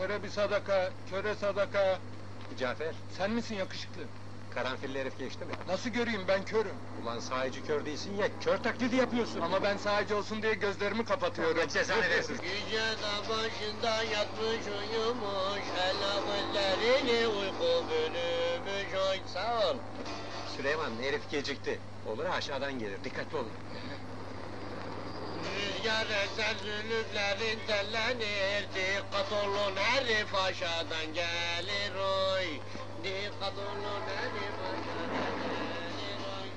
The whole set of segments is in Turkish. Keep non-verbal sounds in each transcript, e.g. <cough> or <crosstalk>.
Köre bir sadaka, köre sadaka. Cafer, Sen misin yakışıklı? karanfilli herif geçti mi? Nasıl göreyim ben körüm. Ulan sahici kör değilsin ya, kör taklidi yapıyorsun. Ama ben sadece olsun diye gözlerimi kapatıyorum. Allah cezanı versin. Yüce dağ başında yatmış uyumuş Elafillerini uyku bölümüş Oy sağ ol Süleyman, herif gecikti. Olur ha, aşağıdan gelir, dikkatli olun. <laughs> Rüzgar eser zülüflerin tellenir Dikkat olun herif aşağıdan gelir oy Dikkat olun herif aşağıdan gelir oy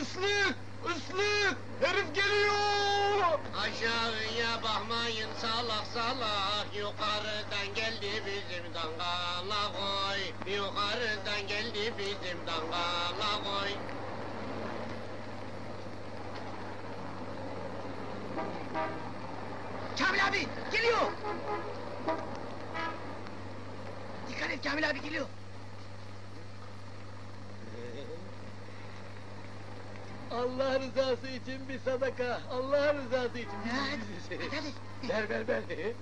Islık! Herif geliyor! Aşağıya bakmayın salak salak Yukarıdan geldi bizim dangala koy Yukarıdan geldi bizim dangala koy Kamil abi geliyor. Dikkat et Kamil abi geliyor. Allah rızası için bir sadaka, Allah rızası için. Ya, hadi, hadi, <laughs> hadi. Ver ver ver.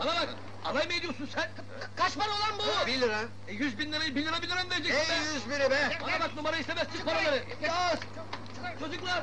Bana bak, alay mı ediyorsun sen? Kaç para olan bu? Bir lira. E, yüz bin lirayı, bin lira bin lira mı vereceksin be? Ey yüz biri be! Bana bak numara istemez, çık paraları. Yaz! Çocuklar!